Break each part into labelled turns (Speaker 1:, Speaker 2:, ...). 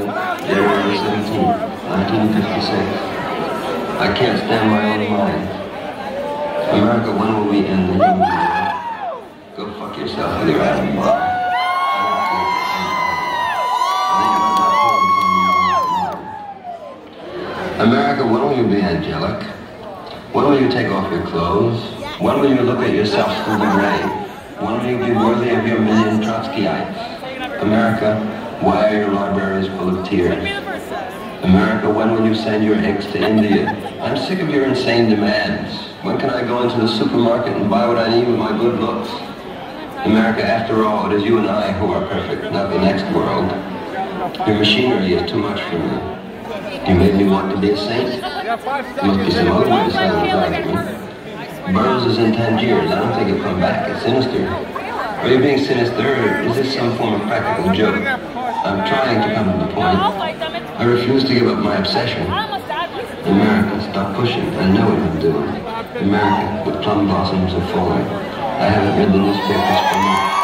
Speaker 1: son. January 17, 1956. I can't stand my own mind. America, when will we end the human war? Go fuck yourself with your atom. America, when will you be angelic? When will you take off your clothes? When will you look at yourself through the grave? When will you be worthy of your million Trotskyites? America, why are your libraries full of tears? America, when will you send your eggs to India? I'm sick of your insane demands. When can I go into the supermarket and buy what I need with my good looks? America, after all, it is you and I who are perfect, not the next world. Your machinery is too much for me. You made me want to be a saint. There must be some other way to this argument. Burroughs is in Tangiers. I don't think he'll come back. It's sinister. Are you being sinister, or is this some form of practical joke? I'm trying to come to the point. I refuse to give up my obsession. America, stop pushing. I know what I'm doing. America, the plum blossoms are falling. I haven't read the newspapers for months.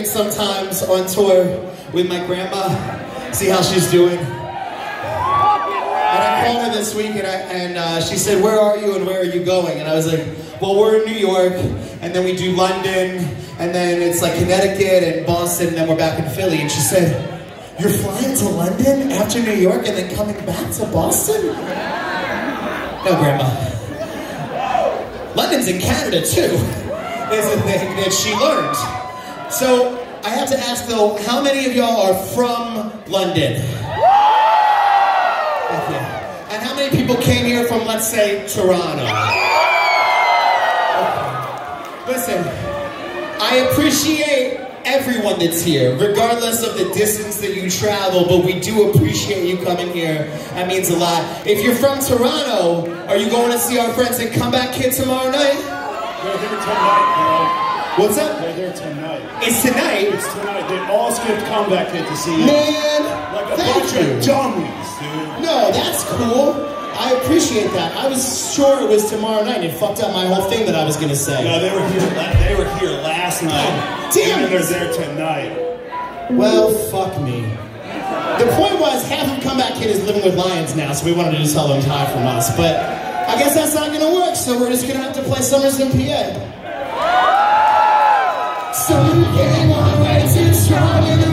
Speaker 2: Sometimes on tour with my grandma, see how she's doing. And I called her this week and, I, and uh, she said, Where are you and where are you going? And I was like, Well, we're in New York, and then we do London, and then it's like Connecticut and Boston, and then we're back in Philly. And she said, You're flying to London after New York and then coming back to Boston? No, Grandma. London's in Canada too, is a thing that she learned. So I have to ask though, how many of y'all are from London? And how many people came here from, let's say, Toronto? Okay. Listen, I appreciate everyone that's here, regardless of the distance that you travel, but we do appreciate you coming here. That means a lot. If you're from Toronto, are you going to see our friends in Comeback Kid tomorrow night?
Speaker 3: They're here tonight,
Speaker 2: What's up?
Speaker 3: They're there tonight.
Speaker 2: It's tonight.
Speaker 3: It's tonight. They all skipped comeback kid to see you.
Speaker 2: Man,
Speaker 3: Like a
Speaker 2: thank
Speaker 3: bunch
Speaker 2: you.
Speaker 3: of dummies, dude.
Speaker 2: No, that's cool. I appreciate that. I was sure it was tomorrow night. It fucked up my whole thing that I was gonna say.
Speaker 3: No, they were here. la- They were here last night.
Speaker 2: Damn
Speaker 3: And they're there tonight.
Speaker 2: Well, fuck me. The point was, half of Comeback Kid is living with lions now, so we wanted to just tell them hi from us. But I guess that's not gonna work, so we're just gonna have to play Summers in PA. On way too strong in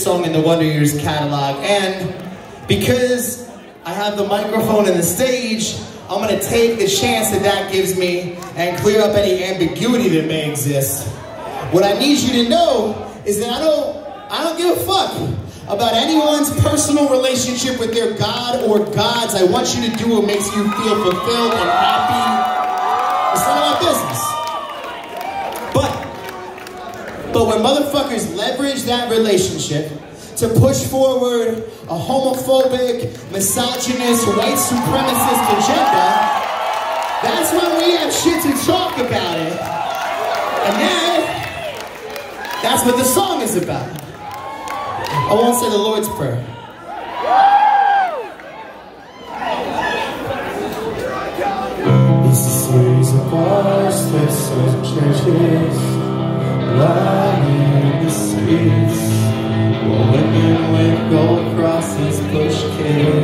Speaker 4: song in the Wonder Years catalog. And because I have the microphone and the stage, I'm gonna take the chance that that gives me and clear up any ambiguity that may exist. What I need you to know is that I don't, I don't give a fuck about anyone's personal relationship with their God or gods. I want you to do what makes you feel fulfilled and happy. It's none of my business. But, when motherfuckers leverage that relationship to push forward a homophobic, misogynist, white supremacist agenda, that's when we have shit to talk about it. And then, that's what the song is about. I won't say the Lord's Prayer.
Speaker 2: It's series of bars that lying in the streets. Women with gold crosses push kids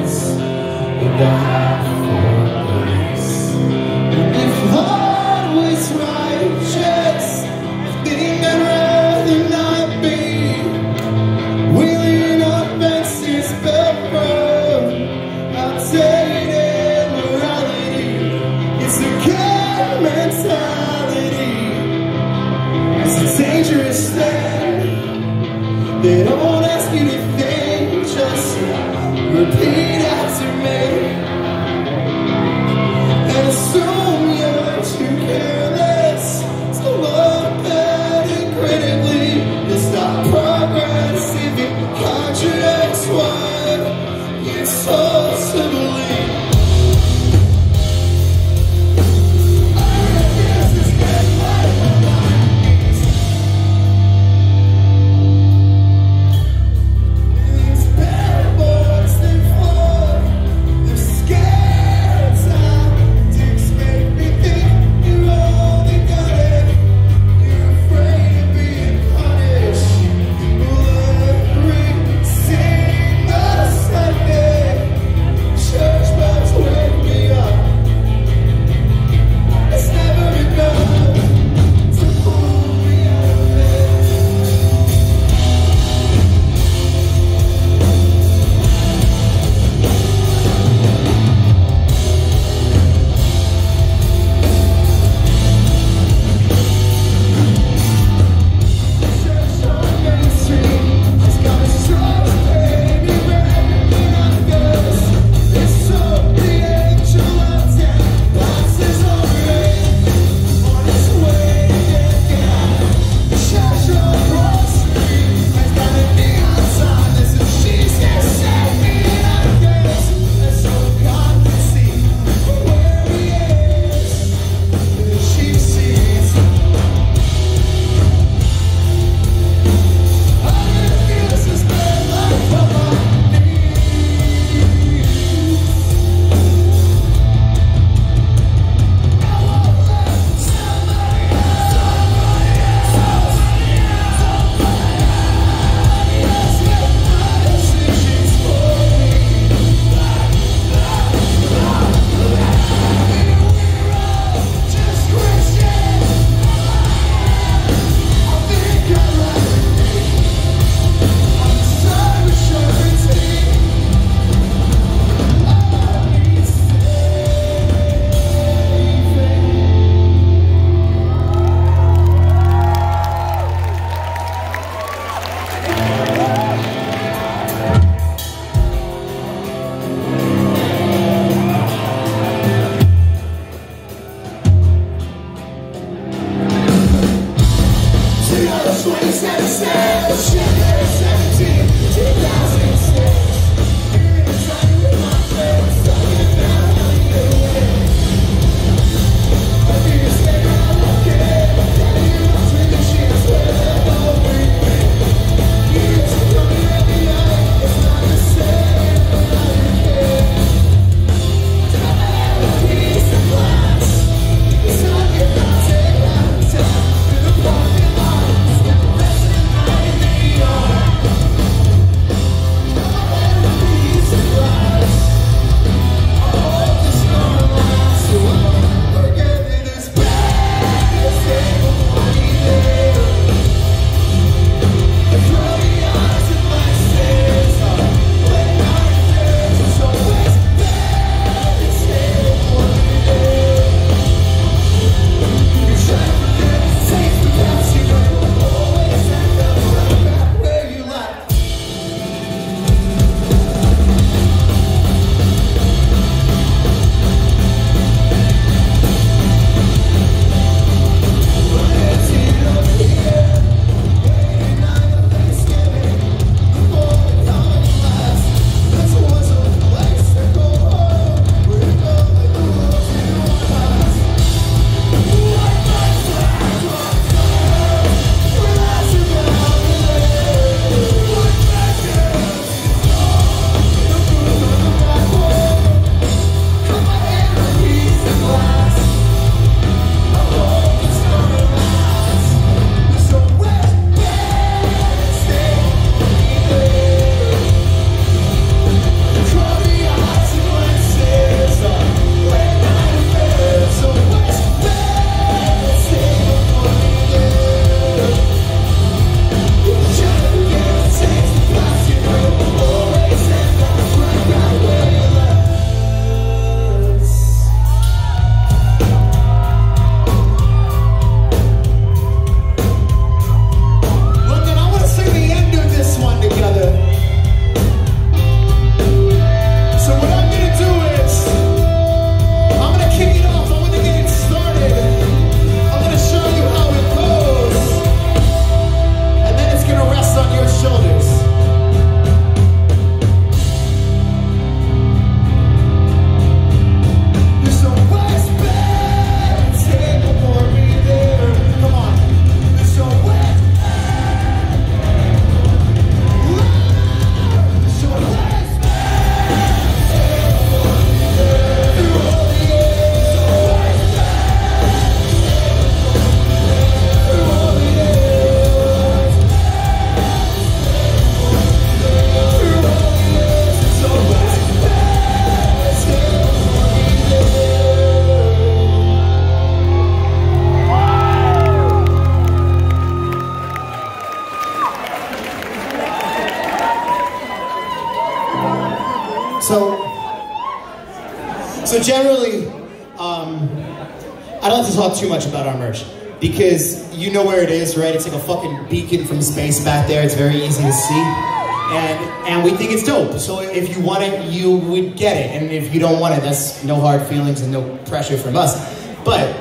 Speaker 2: too much about our merch because you know where it is, right? It's like a fucking beacon from space back there. It's very easy to see, and and we think it's dope. So if you want it, you would get it, and if you don't want it, that's no hard feelings and no pressure from us. But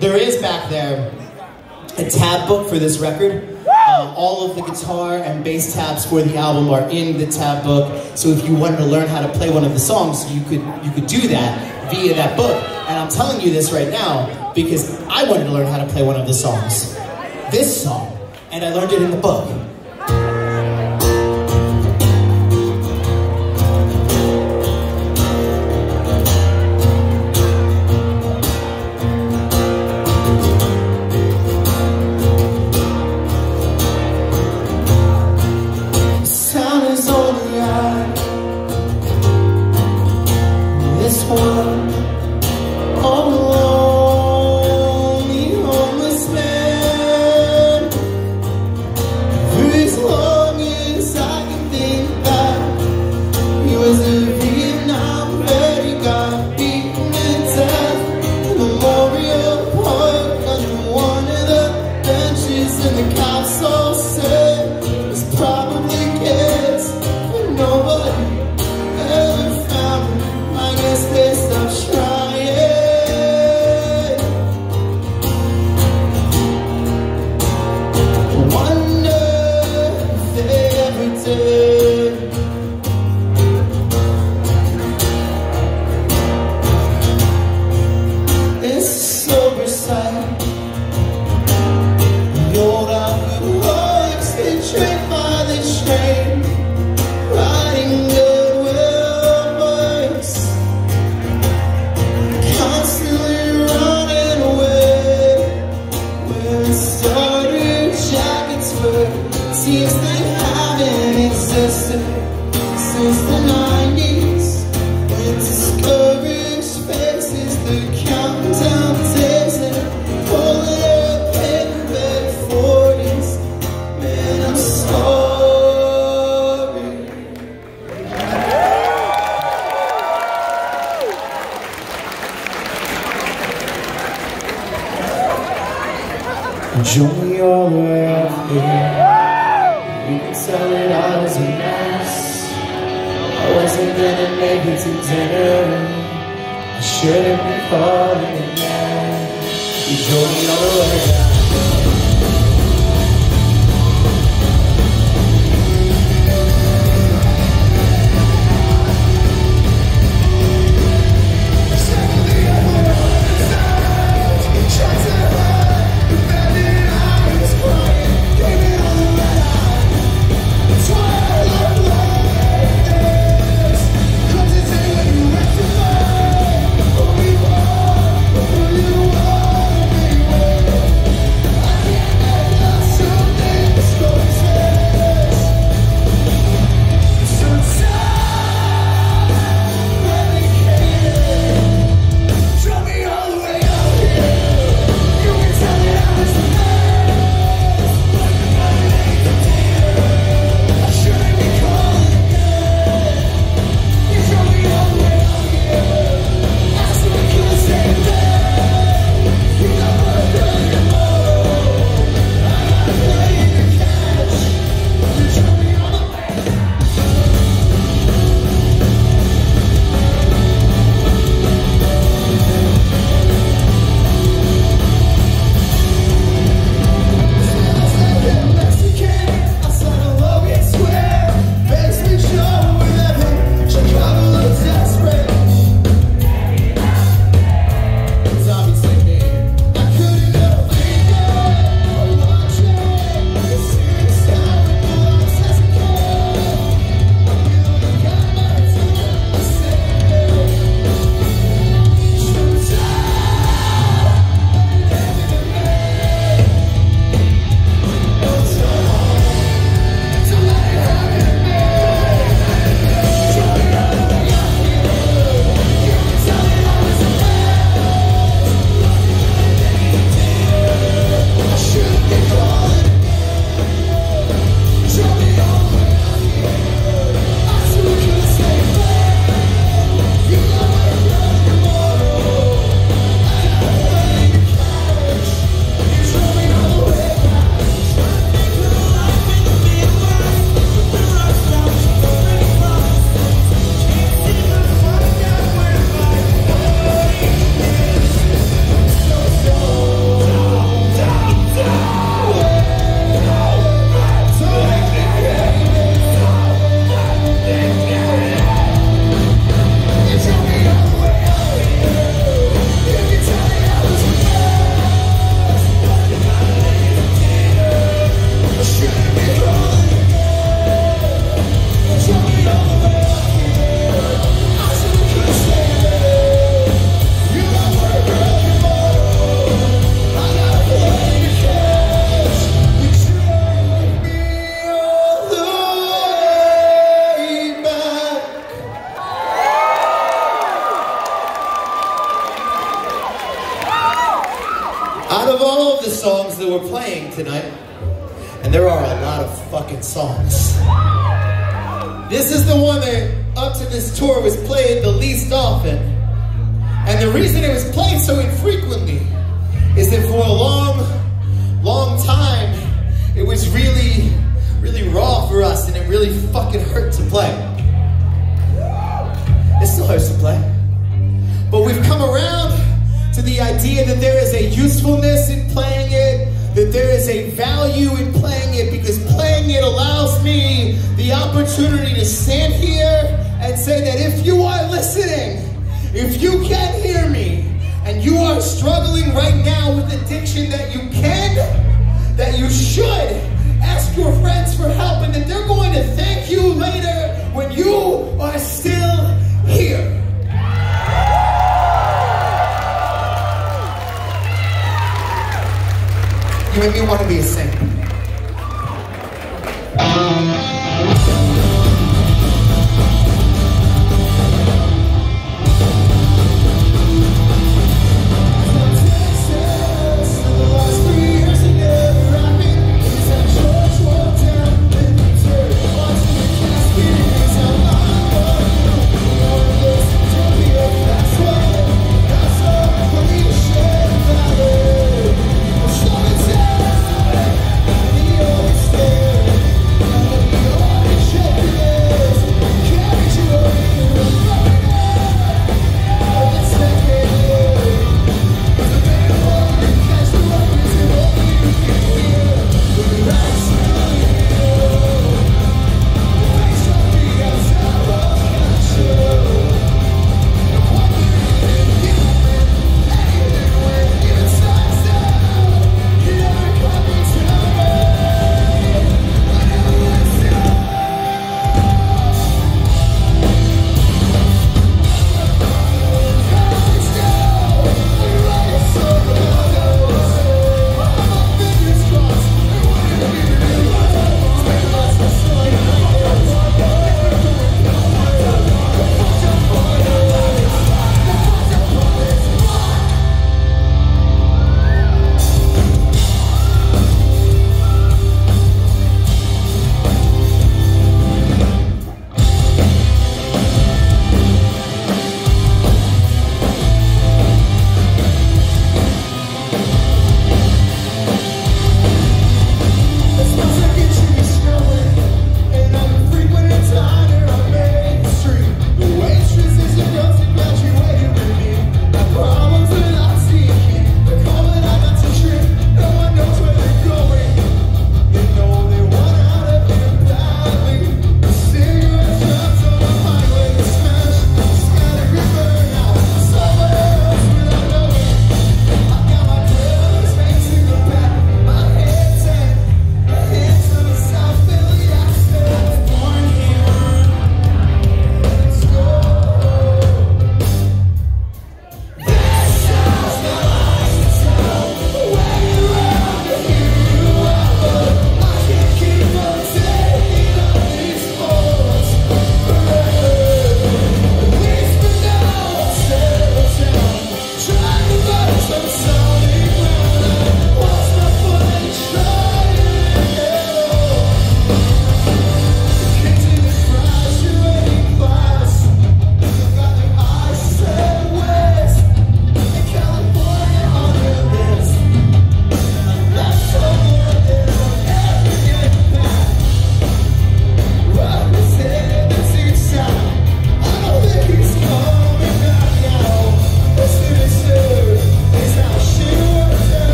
Speaker 2: there is back there a tab book for this record. Uh, all of the guitar and bass tabs for the album are in the tab book. So if you wanted to learn how to play one of the songs, you could you could do that via that book. And I'm telling you this right now because I wanted to learn how to play one of the songs, this song, and I learned it in the book.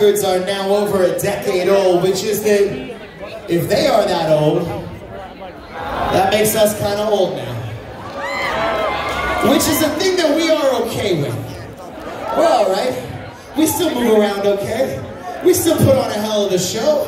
Speaker 2: records are now over a decade old, which is that if they are that old, that makes us kind of old now. Which is a thing that we are okay with. We're alright. We still move around okay. We still put on a hell of a show.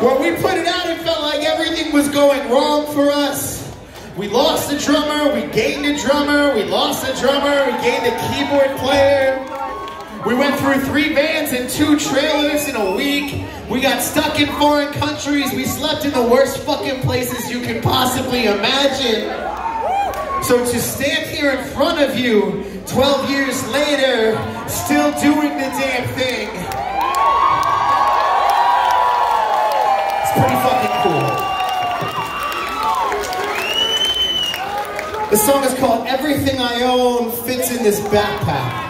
Speaker 2: When we put it out, it felt like everything was going wrong for us. We lost a drummer, we gained a drummer, we lost a drummer, we gained a keyboard player. We went through three vans and two trailers in a week. We got stuck in foreign countries. We slept in the worst fucking places you can possibly imagine. So to stand here in front of you 12 years later, still doing the damn thing, The song is called Everything I Own Fits in This Backpack.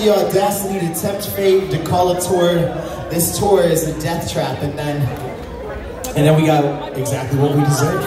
Speaker 5: The
Speaker 2: audacity to tempt fate to call a tour. This tour is a death trap, and then, and then we got exactly what we deserved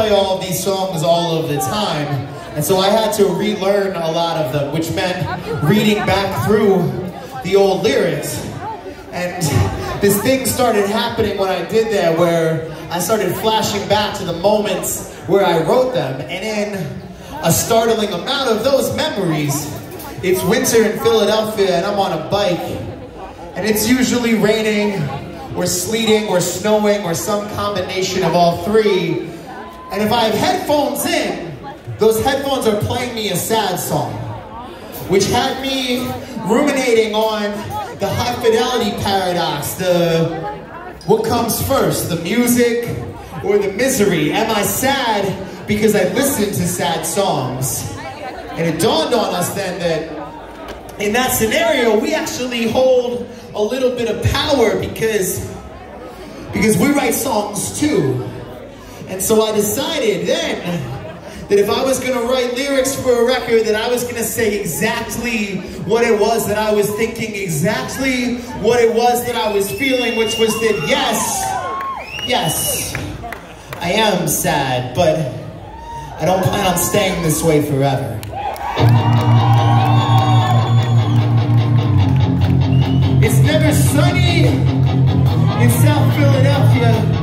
Speaker 2: play all of these songs all of the time. And so I had to relearn a lot of them, which meant reading back through the old lyrics. And this thing started happening when I did that where I started flashing back to the moments where I wrote them. And in a startling amount of those memories, it's winter in Philadelphia and I'm on a bike. And it's usually raining or sleeting or snowing or some combination of all three. And if I have headphones in, those headphones are playing me a sad song, which had me ruminating on the high fidelity paradox, the what comes first, the music or the misery? Am I sad because I listen to sad songs? And it dawned on us then that in that scenario, we actually hold a little bit of power because because we write songs too. And so I decided then that if I was gonna write lyrics for a record, that I was gonna say exactly what it was that I was thinking, exactly what it was that I was feeling, which was that yes, yes, I am sad, but I don't plan on staying this way forever. It's never sunny in South Philadelphia.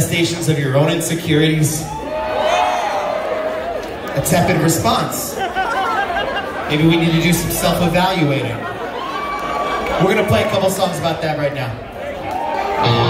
Speaker 2: manifestations of your own insecurities. A tepid response. Maybe we need to do some self-evaluating. We're gonna play a couple songs about that right now. Um,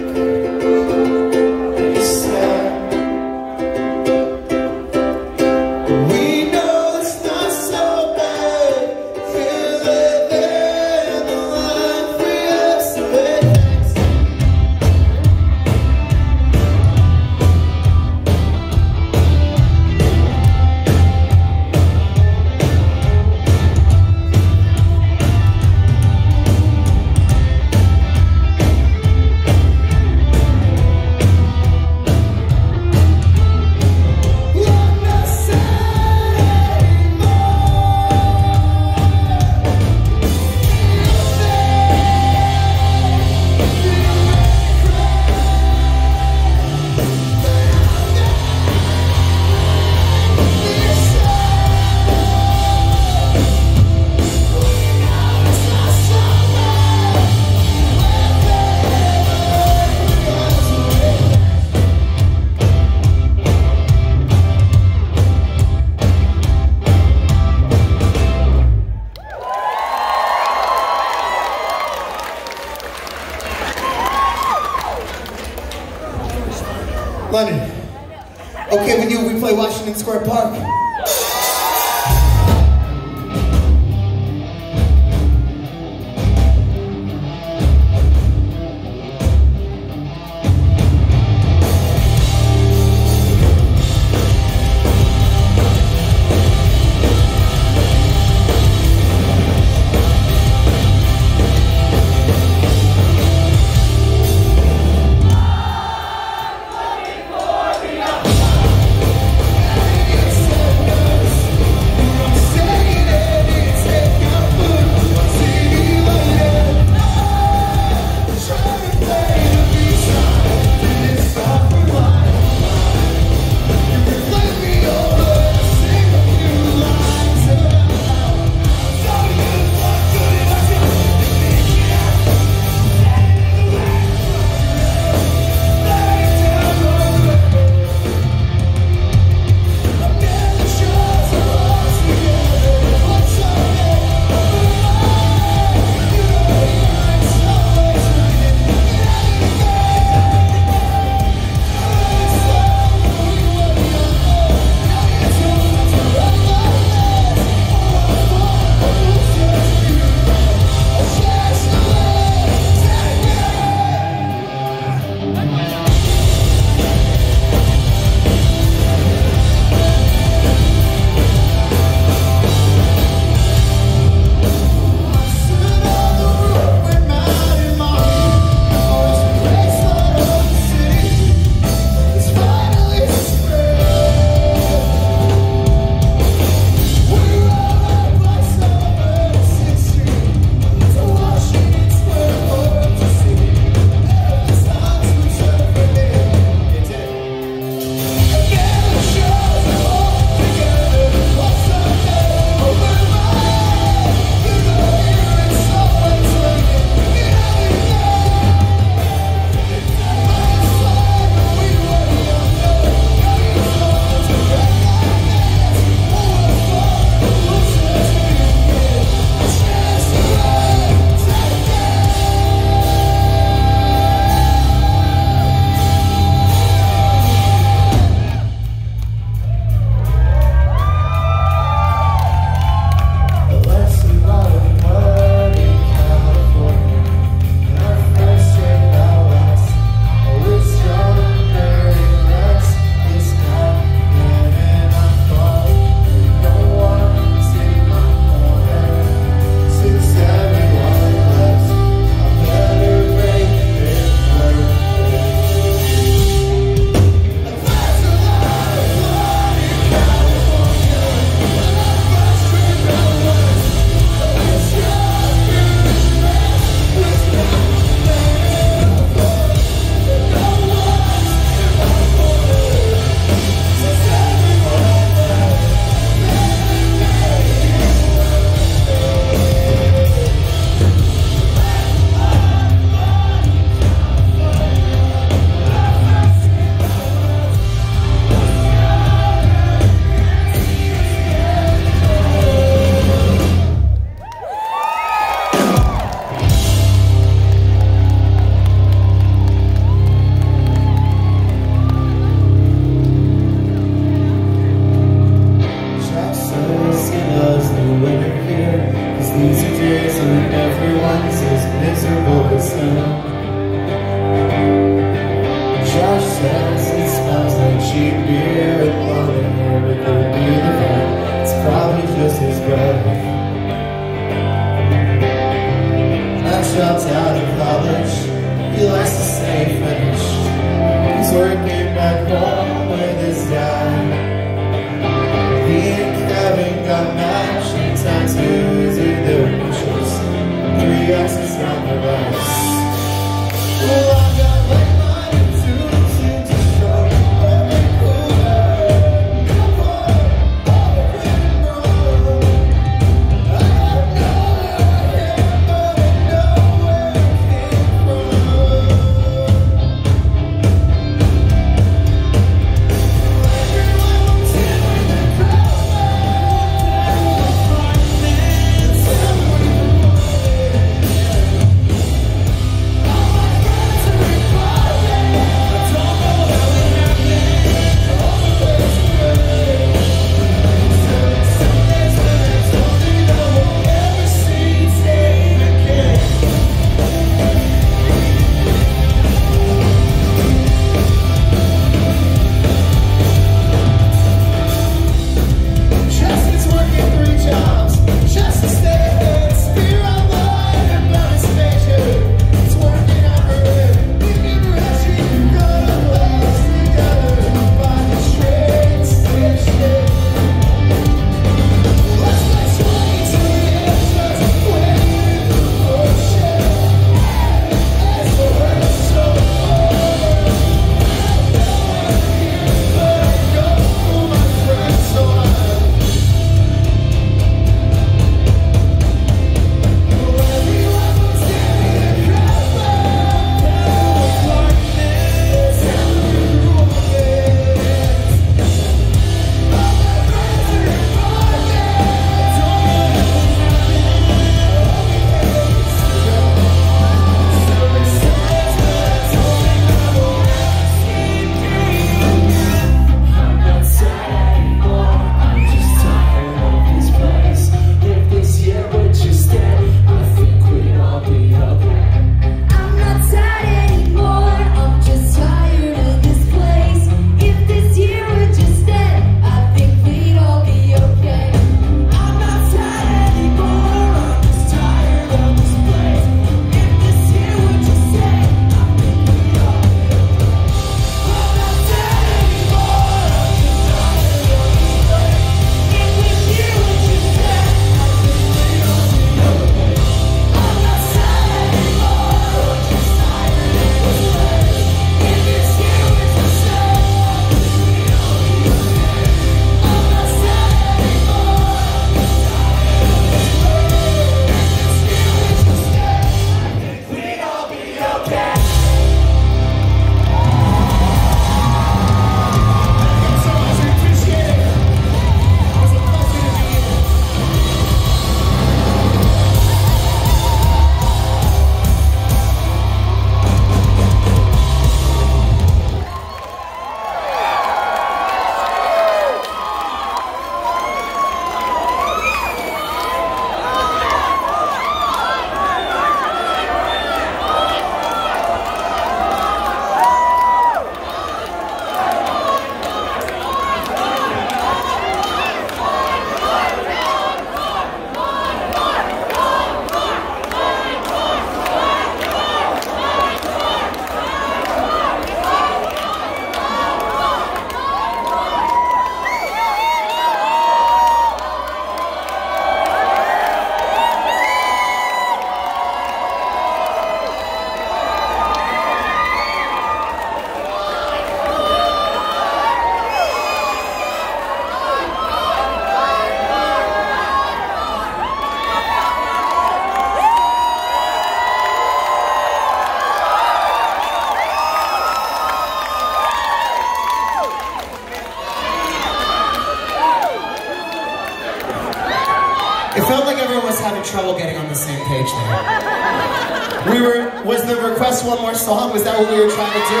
Speaker 2: on the same page there. We were, was the request one more song? Was that what we were trying to do?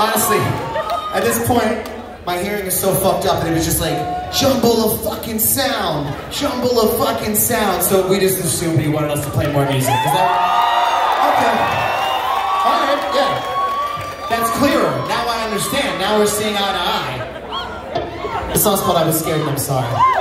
Speaker 2: Honestly, at this point, my hearing is so fucked up that it was just like jumble of fucking sound, jumble of fucking sound. So we just assumed he wanted us to play more music. That okay? All right, yeah. That's clearer. Now I understand. Now we're seeing eye to eye. The song's called "I Was Scared and I'm Sorry."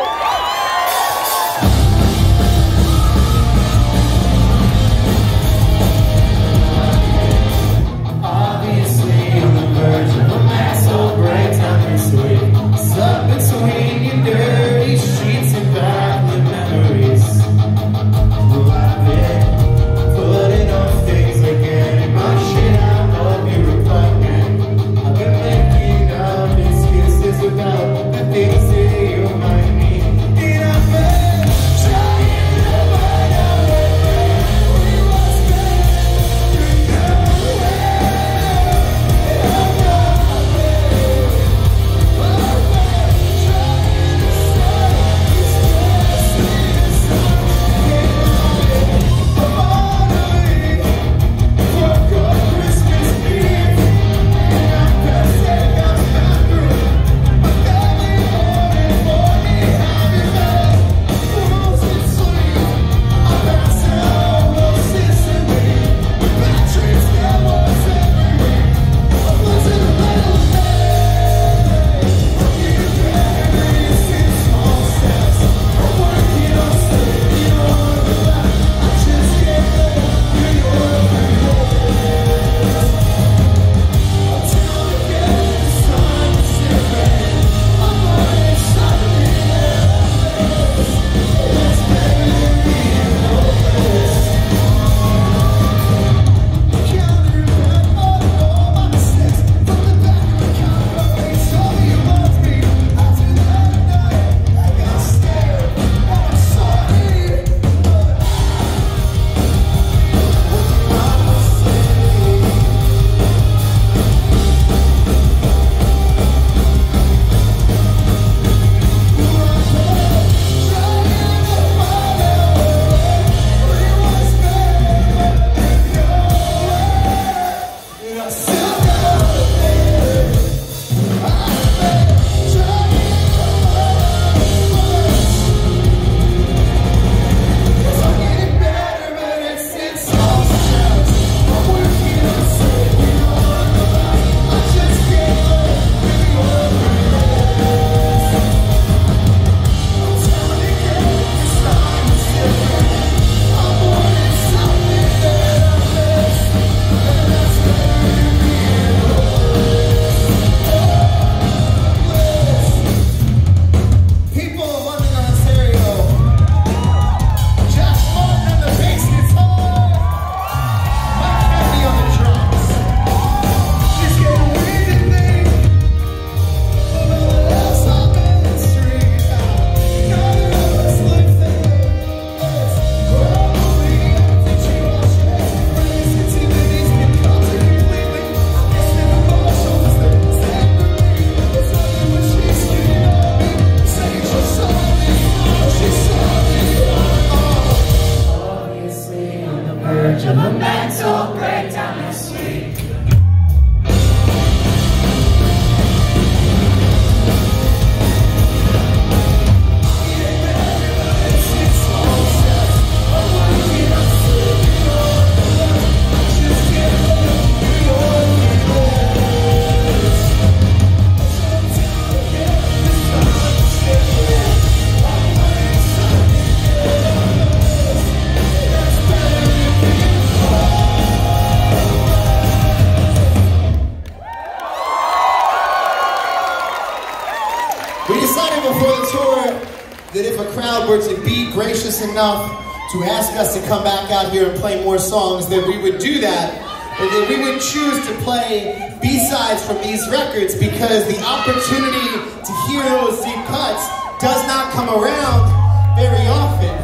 Speaker 2: Enough to ask us to come back out here and play more songs, that we would do that, and that we would choose to play B-sides from these records because the opportunity to hear those deep cuts does not come around very often.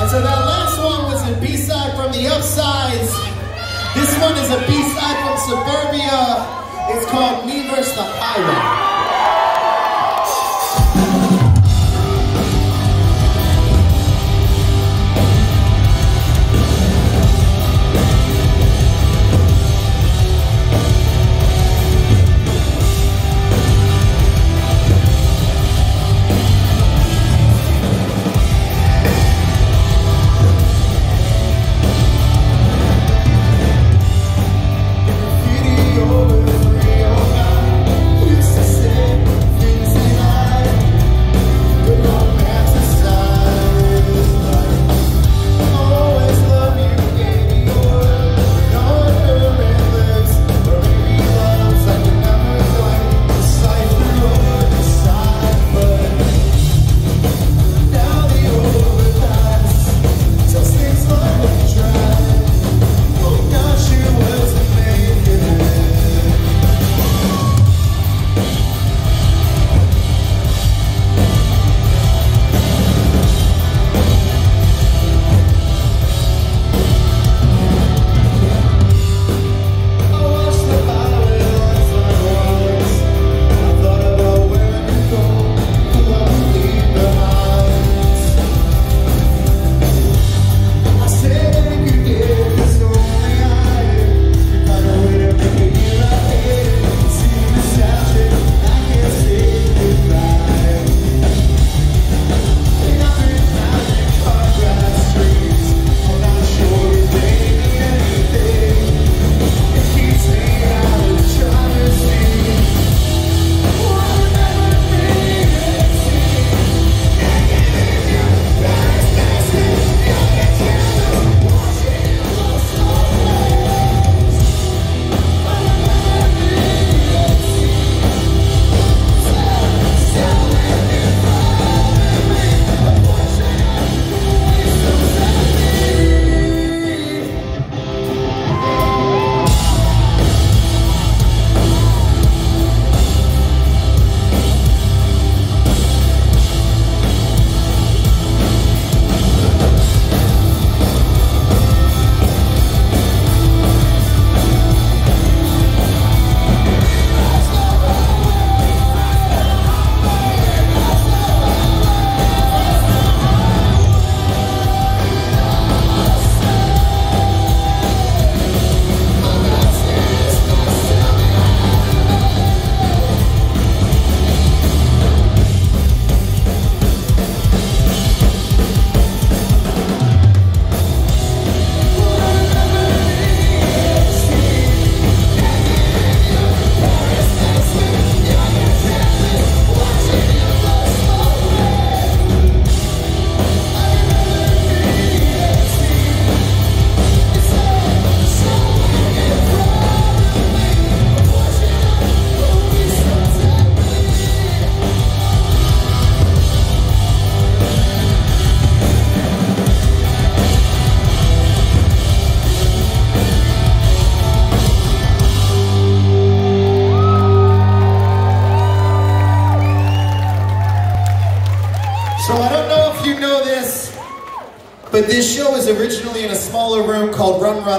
Speaker 2: And so that last one was a B-side from the Upsides. This one is a B-side from Suburbia. It's called Me vs. the Highway.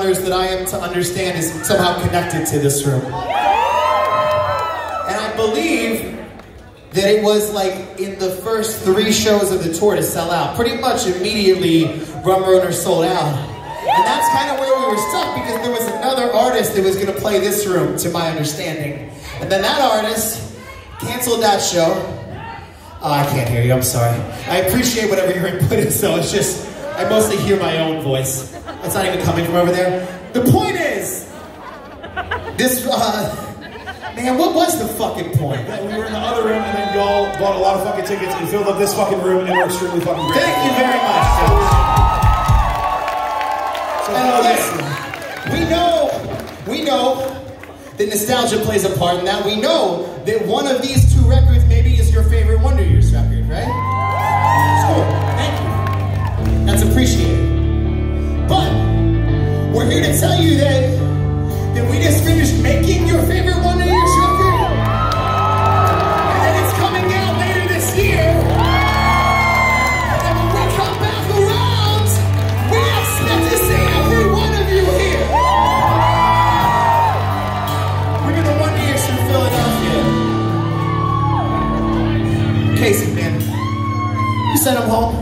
Speaker 2: Runners that I am to understand is somehow connected to this room. And I believe that it was like in the first three shows of the tour to sell out. Pretty much immediately, Rum Runners sold out. And that's kind of where we were stuck because there was another artist that was going to play this room, to my understanding. And then that artist canceled that show. Oh, I can't hear you. I'm sorry. I appreciate whatever your input is, though. It's just, I mostly hear my own voice. It's not even coming from over there. The point is, this, uh, man, what was the fucking point?
Speaker 3: We were in the other room, and then y'all bought a lot of fucking tickets and filled up this fucking room, and we're extremely fucking grateful.
Speaker 2: Thank you very much,
Speaker 3: So,
Speaker 2: And
Speaker 3: uh,
Speaker 2: listen, we know, we know that nostalgia plays a part in that. We know that one of these we're here to tell you that that we just finished making your favorite Wonder Years record, and that it's coming out later this year. And then when we come back around, we expect to see every one of you here. We're gonna Wonder Years from Philadelphia. Casey, man, you sent him home.